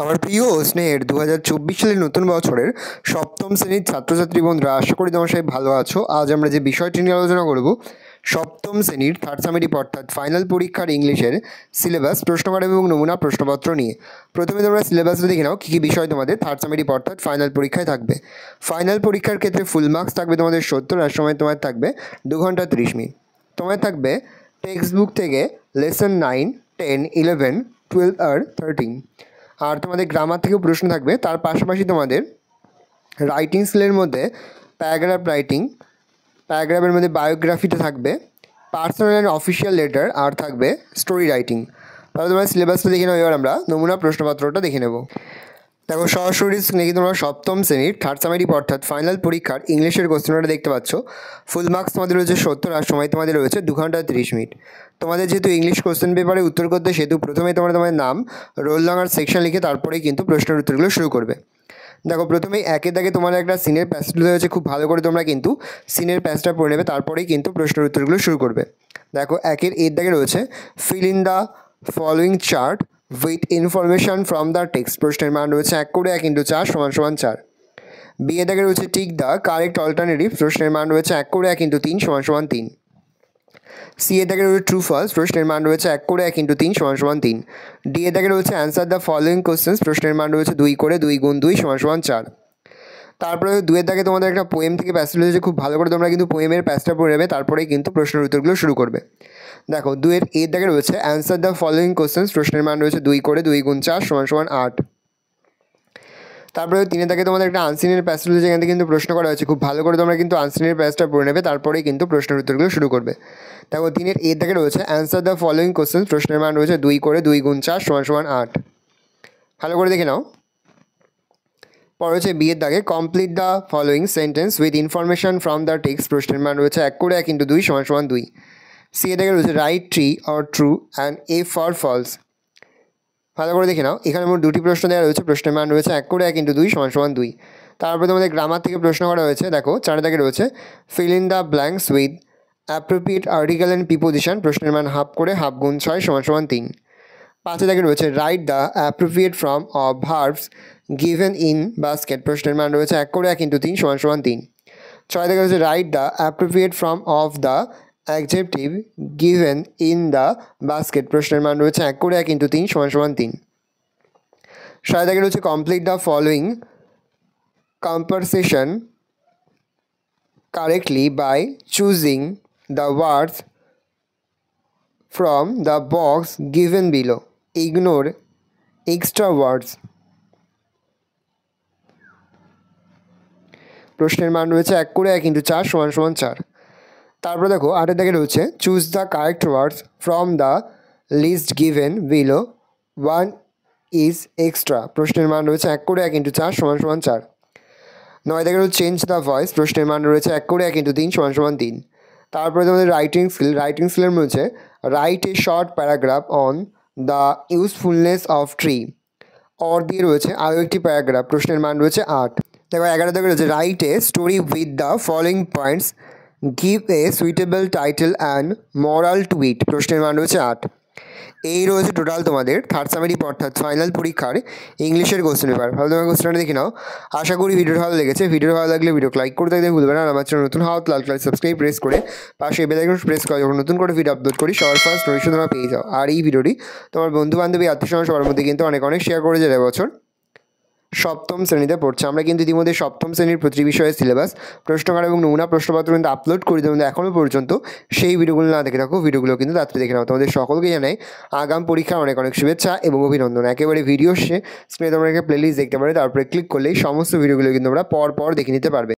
আমার প্রিয় স্নেহের দু হাজার চব্বিশ সালের নতুন বছরের সপ্তম শ্রেণির ছাত্রছাত্রী বন্ধুরা, আশা করি তোমার সবাই ভালো আছো। আজ আমরা যে বিষয়টি নিয়ে আলোচনা করব, সপ্তম শ্রেণির থার্ড সামেটিভ অর্থাৎ ফাইনাল পরীক্ষার ইংলিশের সিলেবাস প্রশ্নকার এবং নমুনা প্রশ্নপত্র নিয়ে। প্রথমে তোমরা সিলেবাসটা দেখে নাও, কী কী বিষয় তোমাদের থার্ড সামেটিভ অর্থাৎ ফাইনাল পরীক্ষায় থাকবে। ফাইনাল পরীক্ষার ক্ষেত্রে ফুল মার্কস থাকবে তোমাদের সত্তর, আর সময় তোমার থাকবে দু ঘণ্টা তিরিশ মিনিট। তোমার থাকবে টেক্সট বুক থেকে lesson nine ten eleven twelve আর থার্টিন আর তোমাদের গ্রামার থেকেও প্রশ্ন থাকবে। তার পাশাপাশি তোমাদের রাইটিং স্কিলের মধ্যে প্যারাগ্রাফ রাইটিং প্যারাগ্রাফের মধ্যে বায়োগ্রাফিটা থাকবে পার্সোনাল অ্যান্ড অফিসিয়াল লেটার আর থাকবে স্টোরি রাইটিং তাহলে তোমার সিলেবাসটা দেখে নেব এবার আমরা নমুনা প্রশ্নপত্রটা দেখে নেব। দেখো, সরাসরি স্ক্রিনে তোমরা সপ্তম শ্রেণির থার্ড সামেটিভ অর্থাৎ ফাইনাল পরীক্ষার ইংলিশের কোশ্চেনটা দেখতে পাচ্ছ। ফুল মার্কস তোমাদের রয়েছে সত্তর, আর সময় তোমাদের রয়েছে দু ঘণ্টা তিরিশ মিনিট। তোমাদের যেহেতু ইংলিশ কোশ্চেন পেপারে উত্তর করতে, সেহেতু প্রথমে তোমরা তোমাদের নাম রোল নাম্বার সেকশন লিখে তারপরেই কিন্তু প্রশ্নের উত্তরগুলো শুরু করবে। দেখো, প্রথমেই একে দাগে তোমার একটা সিনের প্যাসেজ হয়েছে, খুব ভালো করে তোমরা কিন্তু সিনের প্যাসটা পড়ে নেবে, তারপরেই কিন্তু প্রশ্নের উত্তরগুলো শুরু করবে। দেখো, একের এর দাগে রয়েছে fill in the following chart with information from the text প্রশ্নের মান রয়েছে এক করে এক ইন্টু চার সমান সমান চার। বিয়ে দাগে রয়েছে টিক দ্য কারেক্ট অল্টারনেটিভ প্রশ্নের মান রয়েছে এক করে এক ইন্টু তিন সমান সমান তিন। সি এ দাগে রয়েছে ট্রু ফলস প্রশ্নের মান রয়েছে এক করে এক ইন্টু তিন সমান সমান তিন। ডি এ দাগে রয়েছে অ্যান্সার দ্য ফলোয়িং কোশ্চেন্স প্রশ্নের মান রয়েছে দুই করে দুই গুণ দুই সমান সমান চার। তারপরে দুয়ের দাগে তোমাদের একটা পোয়েম থেকে প্যাসেজ রয়েছে, খুব ভালো করে তোমরা কিন্তু পোয়েমের প্যাসটা পড়ে নেবে, তারপরেই কিন্তু প্রশ্নের উত্তরগুলো শুরু করবে। দেখো, দুয়ের এর দাগে রয়েছে অ্যান্সার দ্য ফলোয়িং কোশ্চেন্স প্রশ্নের মান রয়েছে দুই করে, দুই গুণ চার সমান সমান আট। তারপরে তিনের দাগে তোমাদের একটা আনসিনের প্যাসেজ রয়েছে, এখান কিন্তু প্রশ্ন করা হয়েছে, খুব ভালো করে তোমরা কিন্তু আনসিনের প্যাসটা পড়ে নেবে, তারপরেই কিন্তু প্রশ্নের উত্তরগুলো শুরু করবে। দেখো, তিনের এর দাগে রয়েছে অ্যান্সার দ্য ফলোয়িং কোশ্চেন্স প্রশ্নের মান রয়েছে দুই করে, দুই গুণ চার সমান সমান আট। ভালো করে দেখে নাও। পর বিয়ের দাগে complete the following sentence with information from the text প্রশ্নের মান রয়েছে এক করে এক ইন্টু দুই সমান সমান দুই। সি এ দাগে রয়েছে write tree or true and a for false ভালো করে দেখে নাও, এখানে মোট দুটি প্রশ্ন দেওয়া রয়েছে, প্রশ্নের মান রয়েছে এক করে এক ইন্টু দুই সমান সমান দুই। তারপরে তোমাদের গ্রামার থেকে প্রশ্ন করা হয়েছে, দেখো চার দাগে রয়েছে fill in the blanks with appropriate article and preposition প্রশ্নের মান হাফ করে হাফ গুণ ছয় সমান সমান তিন। পাঁচে দাগে রয়েছে। Write the appropriate form of verbs given in basket প্রশ্নের মান রয়েছে এক করে এক ইন্টু তিন সমান সমান তিন। ছয় দাগে রয়েছে write the appropriate form of the adjective given in the basket প্রশ্নের মান রয়েছে এক করে এক ইন্টু তিন সমান সমান তিন। সাত দাগে রয়েছে complete the following conversation correctly by choosing the words from the box given below ignore extra words প্রশ্নের মান রয়েছে এক করে এক ইন্টু চার সমান সমান চার। তারপরে দেখো আটের দাগে রয়েছে choose the correct words from the list given below one is extra প্রশ্নের মান রয়েছে এক করে এক ইন্টু চার সমান সমান চার। নয় দাগে রয়েছে চেঞ্জ দ্য ভয়েস প্রশ্নের মান রয়েছে এক করে এক ইন্টু তিন সমান সমান তিন। তারপরে তোমাদের রাইটিং স্কিল রাইটিং স্কিলের রয়েছে write a short paragraph on the usefulness of tree or দিয়ে রয়েছে আরও একটি প্যারাগ্রাফ প্রশ্নের মান রয়েছে আট। দেখো, এগারো দেখো, রয়েছে write a story with the following points give a suitable title and moral tweet প্রশ্নের মান রয়েছে আট। এই রয়েছে টোটাল তোমাদের থার্ড সামেরি অর্থাৎ ফাইনাল পরীক্ষার ইংলিশের কোশ্চেন পেপার ভালো তোমার কোশ্চেনটা দেখে নাও। আশা করি ভিডিও ভালো লেগেছে। ভিডিও ভালো লাগলে ভিডিও লাইক করতে দেখতে ভুলবে না। আর আমার চ্যানেল নতুন হাওয়া লাল কালার সাবস্ক্রাইব প্রেস করে পাশে বেলাইকন প্রেস করে যখন নতুন করে ভিডিও আপলোড করি, সবার ফার্স্ট নোটিশন তোমরা পেয়ে যাও। আর এই ভিডিওটি তোমার বন্ধু বান্ধবী আত্মীয় সবার মধ্যে কিন্তু অনেক অনেক শেয়ার করে যায় বছর। সপ্তম শ্রেণীতে পড়ছে। আমরা কিন্তু ইতিমধ্যে সপ্তম শ্রেণির প্রতি বিষয়ে সিলেবাস প্রশ্নকার এবং নমুনা প্রশ্নপত্র কিন্তু আপলোড করে দেবো এখনও পর্যন্ত সেই ভিডিওগুলো না দেখে থাকো, ভিডিওগুলো কিন্তু রাত্রে দেখে নাও। তোমাদের সকলকে জানাই আগাম পরীক্ষার অনেক অনেক শুভেচ্ছা এবং অভিনন্দন। একেবারে ভিডিও স্ক্রিনে তোমরা একটা প্লেলিস্ট দেখতে পারে তারপরে ক্লিক করলেই সমস্ত ভিডিওগুলো কিন্তু তোমরা পর পর দেখে নিতে পারবে।